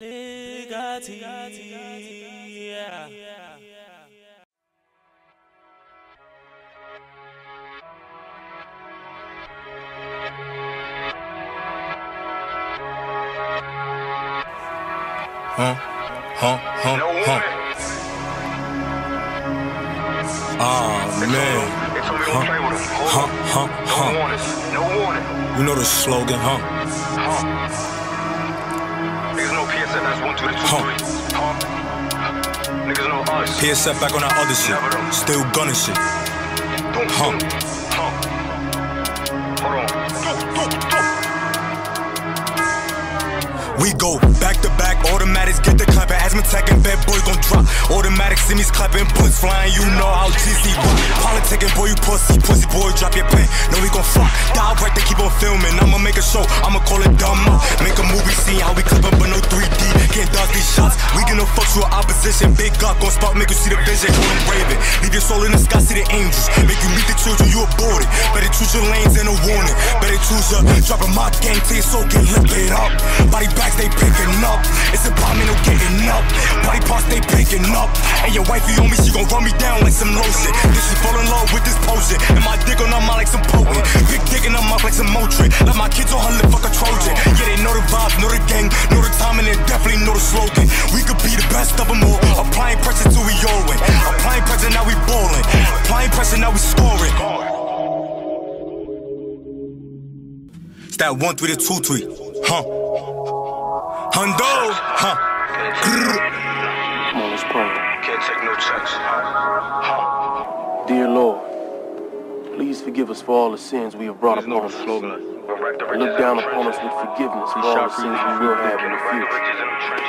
Ligati. Yeah. Huh? Huh? Huh? No Huh? warning. Ah, man. They told me don't play with them. Huh? Huh? Huh? No warning. You know the slogan, huh? Huh. PSF back on that other shit. Still gunning shit. Huh. We go back to back, automatics get the clapping. Asthmatic and bad boy gon' drop. Automatics Automatic semis clapping, bullets flying. You know how GC rock. Politicking, boy, you pussy. Pussy boy, drop your pen. No, we gon' fuck. Die right, they keep on filming. I'ma make a show, shots. We gonna fuck you opposition. Big God gon' spot, make you see the vision. Them Raven. Leave your soul in the sky, see the angels. Make you meet the children, you aborted. Better choose your lanes and a warning. Better choose your dropping my gang till your soul get lifted up. Body bags they picking up. It's a bomb, no getting up. Body parts they picking up. And your wifey on me, she gon' run me down like some lotion. Then she fall in love with this potion. And my dick on her like some potent. Big dick in her mouth like some Motrin. Like my kids on her lip, fuck a Trojan. Yeah, they know the vibes, know the gang, know the time, and definitely know the slogan. We could be the of them all. Applying pressure till we all win. Applying pressure, now we ballin'. Applying pressure, now we scoring. It's that one three to two three. Huh? Hundo, huh? Grrr. Come on, let's pray. Can't take no checks. Huh. Huh. Dear Lord, please forgive us for all the sins we have brought upon us. slogan. We'll wreck the And riches Look down upon us with forgiveness for all the sins we will have in the future.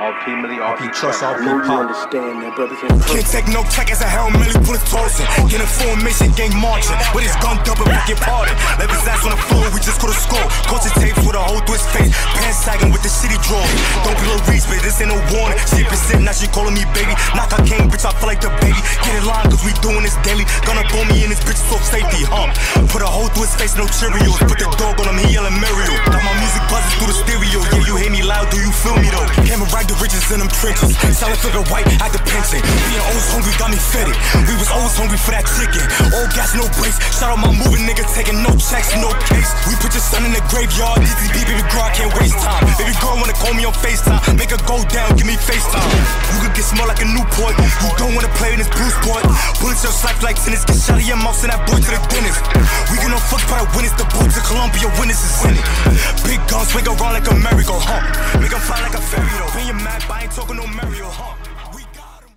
Riches in the trenches. RP Millie, RP RP Trust, Trust, I know RP you Pop. understand that, brothers and Can't sisters. take no check as a Hail Mary bullets tossing. Get in formation, gang marching. With his gun double back your pardon. Left his ass on the floor, we just could have scored. Caught his tapes with a hole through his face. Pants sagging with the city draw. Don't be little Reese, but this ain't no warning. She been sitting, now she calling me baby. Knock I came, bitch, I feel like the baby. Get in line, cause we doing this daily. Gonna pull me in this bitch, so safety, huh? Put a hole through his face, no Cheerios. Put the dog on him, he yelling Mario. Got my music buzzing through the stereo. Yeah, you hear in them trenches. Selling figure white at the pension. Being always hungry got me fitted. We was always hungry for that chicken. All gas, no brakes. Shout out my moving nigga taking no checks, no case. We put your son in the graveyard. DTB, baby girl, I can't waste time. Baby girl wanna call me on FaceTime. Make her go down, give me FaceTime. You could get small like a Newport. You don't wanna play in this blue sport. Bullets your slap like tennis. Get shot of your mouth, send that boy to the dentist. We get no fucks by the winners. The boat to Colombia, witnesses in it. Big guns swing around like a merry-go, huh? Make 'em fly like a fairy though. When you're mad, I ain't talking no Mario, huh?